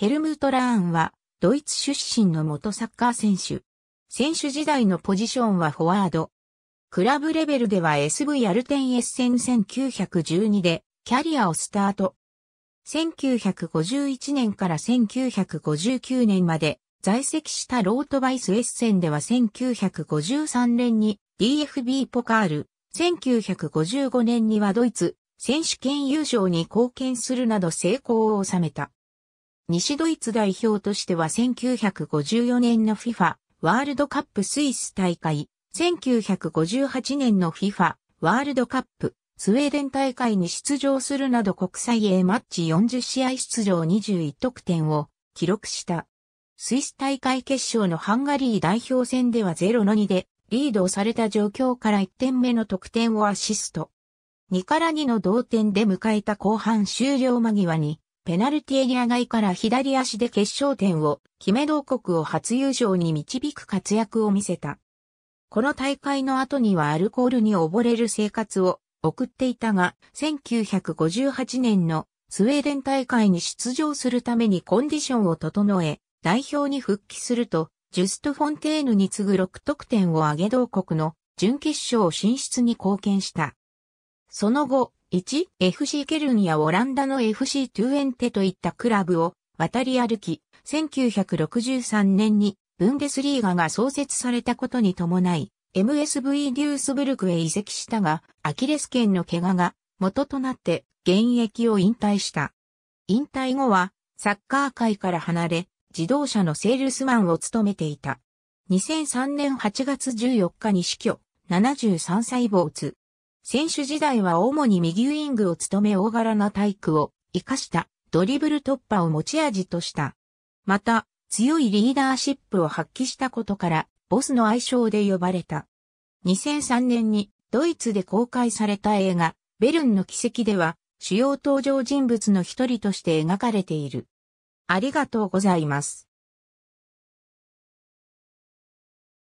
ヘルムート・ラーンは、ドイツ出身の元サッカー選手。選手時代のポジションはフォワード。クラブレベルでは SV アルテンエッセン1912でキャリアをスタート。1951年から1959年まで在籍したロートバイスエッセンでは1953年に DFB ポカール、1955年にはドイツ選手権優勝に貢献するなど成功を収めた。西ドイツ代表としては1954年の FIFA ワールドカップスイス大会、1958年の FIFA ワールドカップスウェーデン大会に出場するなど国際 A マッチ40試合出場21得点を記録した。スイス大会決勝のハンガリー代表戦では0-2でリードをされた状況から1点目の得点をアシスト。2から2の同点で迎えた後半終了間際にペナルティエリア外から左足で決勝点を決め同国を初優勝に導く活躍を見せた。この大会の後にはアルコールに溺れる生活を送っていたが、1958年のスウェーデン大会に出場するためにコンディションを整え、代表に復帰すると、ジュスト・フォンテーヌに次ぐ6得点を挙げ同国の準決勝進出に貢献した。その後、1、FC ケルンやオランダの FC トゥエンテといったクラブを渡り歩き、1963年にブンデスリーガが創設されたことに伴い、MSV デュースブルクへ移籍したが、アキレス腱の怪我が元となって現役を引退した。引退後はサッカー界から離れ、自動車のセールスマンを務めていた。2003年8月14日に死去、73歳没。選手時代は主に右ウィングを務め大柄な体育を活かしたドリブル突破を持ち味とした。また、強いリーダーシップを発揮したことからボスの愛称で呼ばれた。2003年にドイツで公開された映画、ベルンの奇跡では、主要登場人物の一人として描かれている。ありがとうございます。